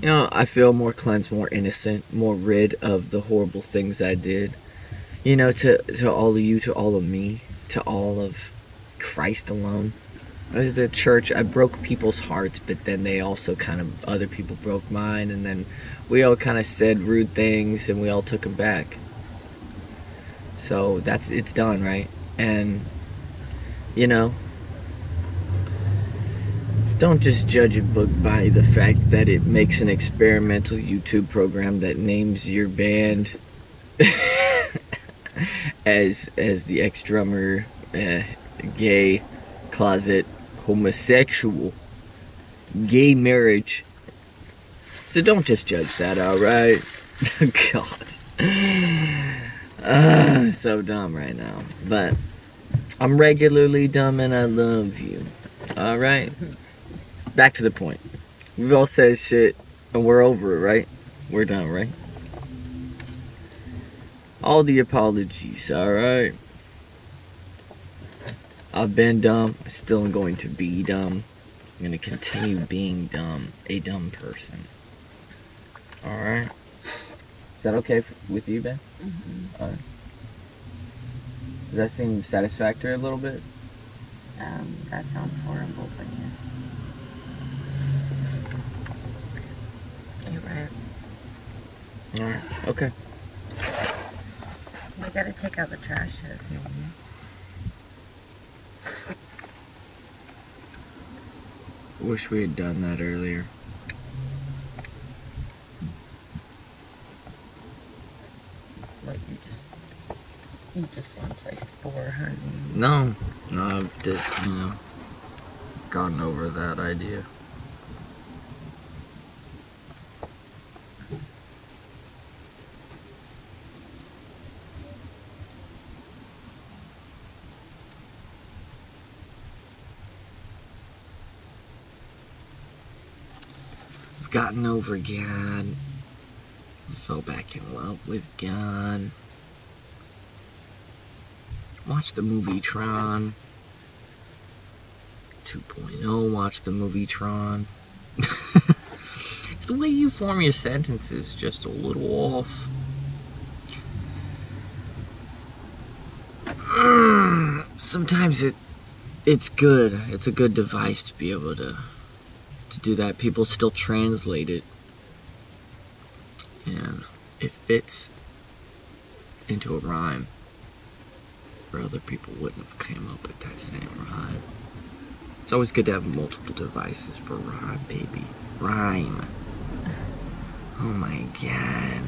You know, I feel more cleansed, more innocent, more rid of the horrible things I did. You know, to to all of you, to all of me, to all of Christ alone. As a church, I broke people's hearts, but then they also kind of other people broke mine, and then we all kind of said rude things, and we all took them back. So that's it's done, right? And you know, don't just judge a book by the fact that it makes an experimental YouTube program that names your band as as the ex drummer, uh, gay, closet, homosexual, gay marriage. So don't just judge that, alright? God. Ah, so dumb right now. But I'm regularly dumb and I love you. Alright? Back to the point. We've all said shit and we're over it, right? We're done, right? All the apologies, alright? I've been dumb. I still am going to be dumb. I'm going to continue being dumb. A dumb person. Alright? Is that okay f- with you, Ben? Mm-hmm. Alright. Does that seem satisfactory a little bit? Um, that sounds horrible, but yes. You're right. Alright. Okay. We gotta take out the trashes. Wish we had done that earlier. You just you just want to play Spore, honey. No. No, I've just, you know, gotten over that idea. I've gotten over God. I fell back in love with God. Watch the movie Tron. 2.0, watch the movie Tron. it's the way you form your sentences, just a little off. Sometimes it it's good. It's a good device to be able to to do that. People still translate it. And it fits into a rhyme or other people wouldn't have came up with that same rhyme. It's always good to have multiple devices for rhyme, baby. Rhyme. Oh my god.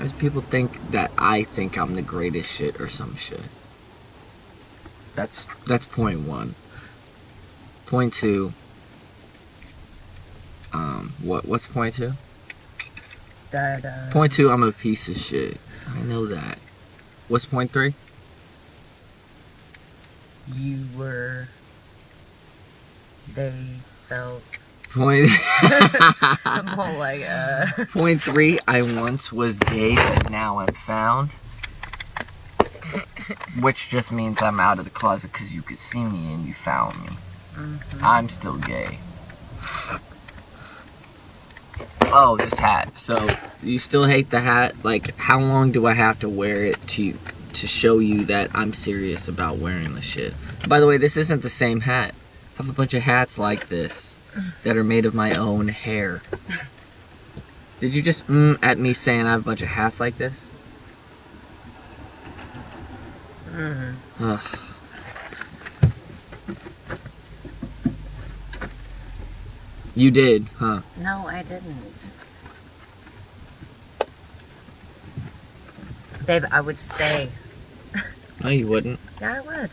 As people think that I think I'm the greatest shit or some shit. That's that's point one. Point two. Um, what what's point two? That uh, Point two, I'm a piece of shit. I know that. What's point three? you were. They felt. Point I'm all like, uh. point three, I once was gay, but now I'm found. Which just means I'm out of the closet because you could see me and you found me. I'm still gay. Oh, this hat. So you still hate the hat? Like, how long do I have to wear it to to show you that I'm serious about wearing the shit? By the way, this isn't the same hat. I have a bunch of hats like this that are made of my own hair. Did you just mm at me saying I have a bunch of hats like this? Mm. You did, huh? No, I didn't. Babe, I would say. No, you wouldn't. Yeah, I would.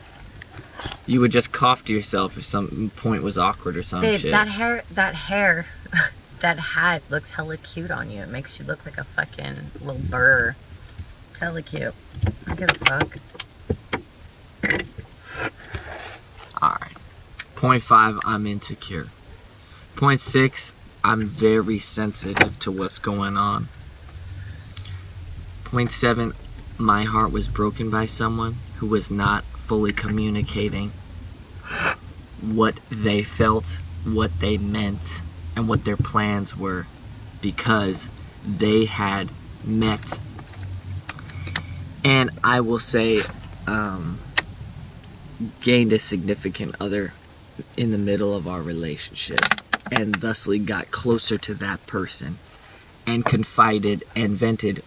You would just cough to yourself if some point was awkward or some Babe, shit. that hair, that hair, that hat looks hella cute on you. It makes you look like a fucking little burr. Hella cute. I give a fuck. Alright. Point five, I'm insecure. Point six, I'm very sensitive to what's going on. Point seven, my heart was broken by someone who was not fully communicating what they felt what they meant and what their plans were because they had met. And I will say, um, gained a significant other in the middle of our relationship and thusly got closer to that person and confided and vented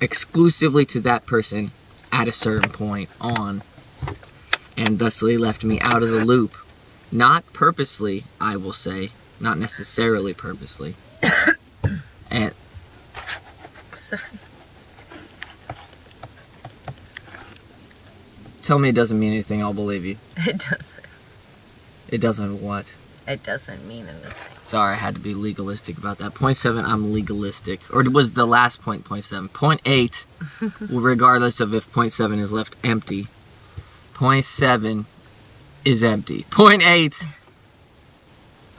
exclusively to that person at a certain point on and thusly left me out of the loop. Not purposely i will say. Not necessarily purposely. And Sorry. tell me it doesn't mean anything. I'll believe you. It doesn't. it doesn't what It doesn't mean anything. Sorry, I had to be legalistic about that. Point seven, I'm legalistic. Or it was the last point, point seven. Point eight, regardless of if point seven is left empty, point seven is empty. Point eight,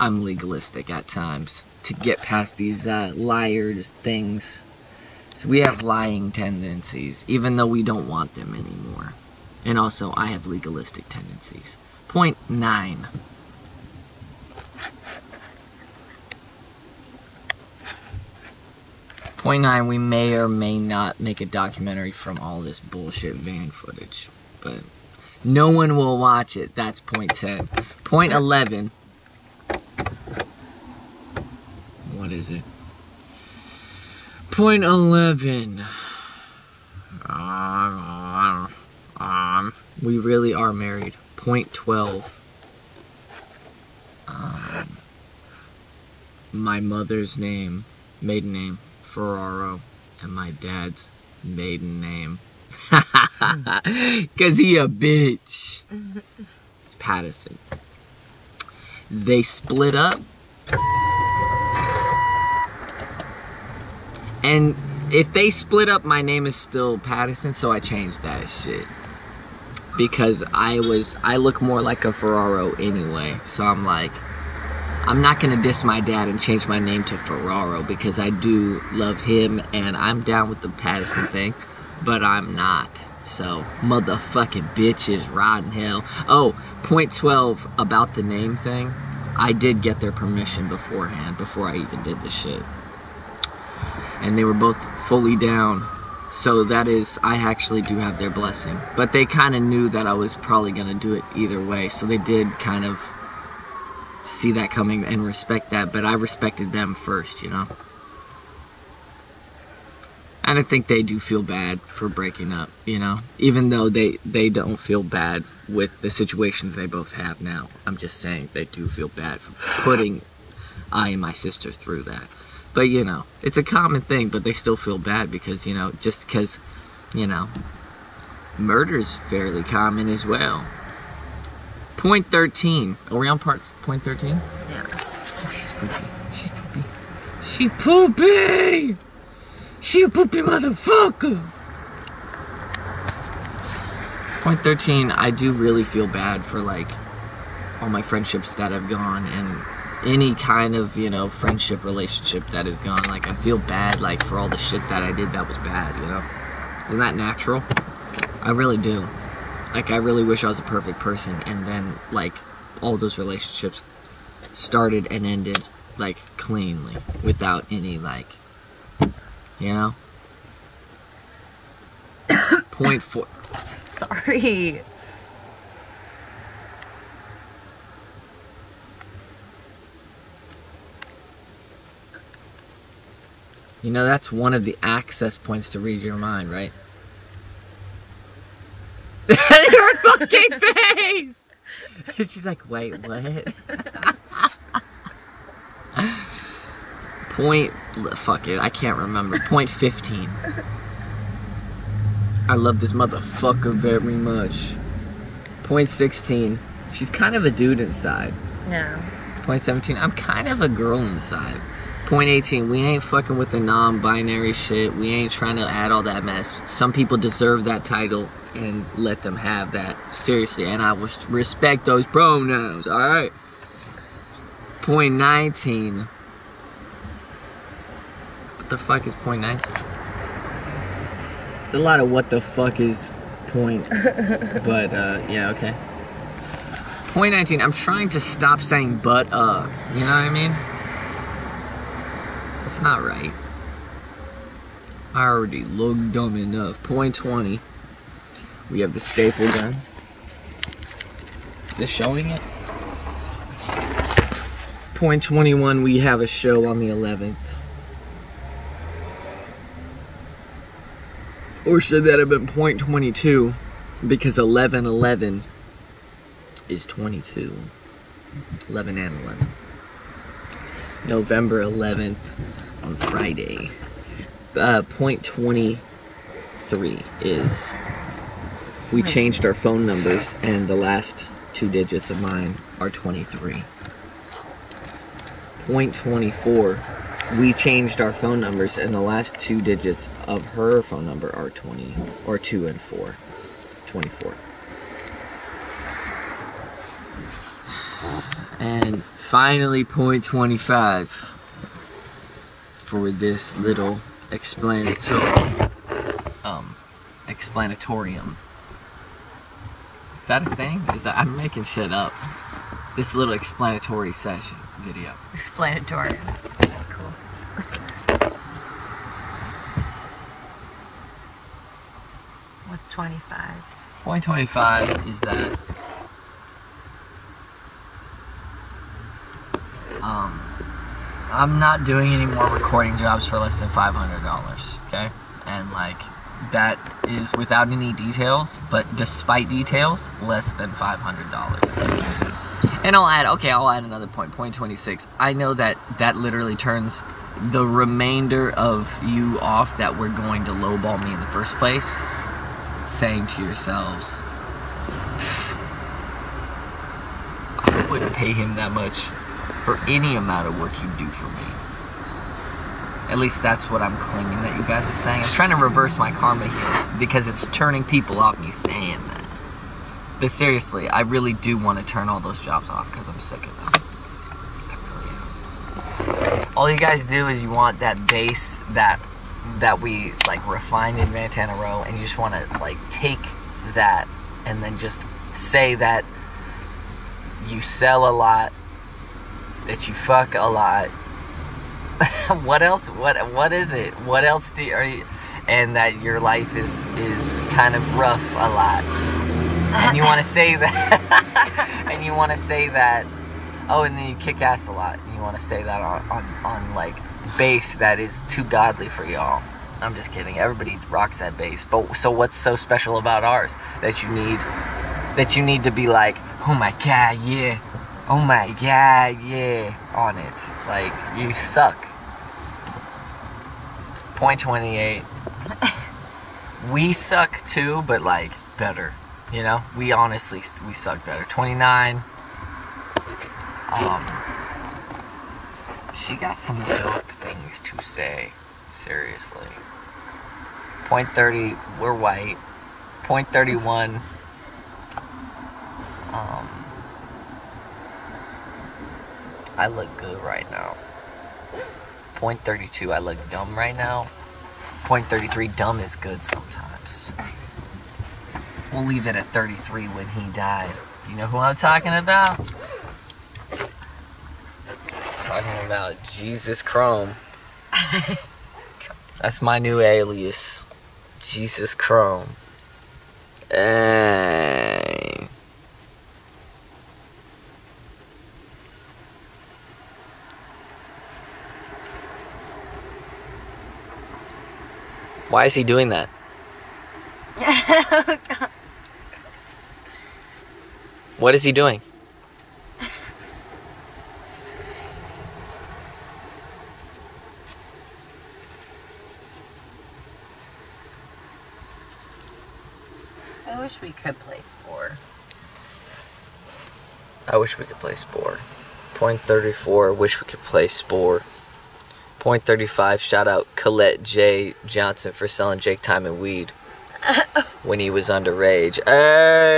I'm legalistic at times to get past these uh, liars things. So we have lying tendencies, even though we don't want them anymore. And also, I have legalistic tendencies. Point nine. Point nine, we may or may not make a documentary from all this bullshit van footage, but no one will watch it. That's point ten. Point eleven. What is it? Point eleven. Um, um, we really are married. Point twelve. Um, my mother's name, maiden name, Ferraro, and my dad's maiden name. Cause he a bitch. It's Pattison. They split up. And if they split up, my name is still Pattison, so I changed that shit. Because I was, I look more like a Ferraro anyway. So I'm like, I'm not gonna diss my dad and change my name to Ferraro because I do love him and I'm down with the Pattison thing, but I'm not. So motherfucking bitches, rotten hell. Oh, point 12 about the name thing. I did get their permission beforehand, before I even did the shit. And they were both fully down. So that is, I actually do have their blessing. But they kind of knew that I was probably gonna do it either way. So they did kind of see that coming and respect that, but I respected them first, you know. And I think they do feel bad for breaking up, you know, even though they they don't feel bad with the situations they both have now. I'm just saying they do feel bad for putting I and my sister through that. But you know, it's a common thing, but they still feel bad because you know, just because, you know, murder is fairly common as well. Point 13. Are we on part point 13? Yeah. Oh, she's poopy. She's poopy. She poopy! She a poopy motherfucker! Point 13, I do really feel bad for like all my friendships that have gone and any kind of, you know, friendship relationship that is gone. Like I feel bad like for all the shit that I did that was bad, you know? Isn't that natural? I really do. Like I really wish I was a perfect person and then like all those relationships started and ended like cleanly without any like you know? Point four. Sorry. you know that's one of the access points to read your mind right your fucking face. She's like wait what? Point fuck it i can't remember. Point 15 i love this motherfucker very much. Point 16 she's kind of a dude inside. Yeah. point 17 i'm kind of a girl inside point 18 we ain't fucking with the non-binary shit. We ain't trying to add all that mess. Some people deserve that title and let them have that. Seriously and i will respect those pronouns all right point 19 what the fuck is point 19 it's a lot of what the fuck is point but uh yeah okay. Point 19, I'm trying to stop saying but uh. You know what I mean? That's not right. I already look dumb enough. Point 20, we have the staple gun. Is this showing it? Point 21, we have a show on the 11th. Or should that have been point 22? Because 11 11 is 22. 11 and 11. November 11th on Friday. Uh, point 23 is we changed our phone numbers and the last two digits of mine are 23. Point 24 we changed our phone numbers and the last two digits of her phone number are 20 or 2 and 4 24 and finally point 25 for this little explanatory um explanatorium is that a thing is that i'm making shit up this little explanatory session video Explanatory. That's cool. What's 25? Point 25 is that um, I'm not doing any more recording jobs for less than $500, okay? And like that is without any details, but despite details, less than $500. And I'll add, okay, I'll add another point, point 26. I know that that literally turns the remainder of you off that were going to lowball me in the first place, saying to yourselves, I wouldn't pay him that much for any amount of work he'd do for me. At least that's what I'm claiming that you guys are saying. I'm trying to reverse my karma here because it's turning people off me saying that. But seriously, I really do want to turn all those jobs off because I'm sick of them. Really. All you guys do is you want that base that that we like refined in Vantana Row, and you just want to like take that and then just say that you sell a lot, that you fuck a lot. what else? What what is it? What else do you, are you? And that your life is is kind of rough a lot, and you want to say that, and you want to say that. Oh, and then you kick ass a lot. And you want to say that on, on on like bass that is too godly for y'all. I'm just kidding. Everybody rocks that bass. But so what's so special about ours that you need that you need to be like, oh my god, yeah, oh my god, yeah, on it. Like you suck. Point 28. we suck too, but like better. You know, we honestly we suck better. 29. Um, she got some dope things to say. Seriously. Point 30, we're white. Point 31. Um, I look good right now. Point 32, I look dumb right now. Point 33, dumb is good sometimes. We'll leave it at 33 when he died. You know who I'm talking about? Talking about Jesus Chrome. That's my new alias. Jesus Chrome. Hey. Why is he doing that? What is he doing? I wish we could play sport. I wish we could play Spore. Point 34, wish we could play Spore. Point 35, shout out Colette J. Johnson for selling Jake Time and weed when he was underage. Hey!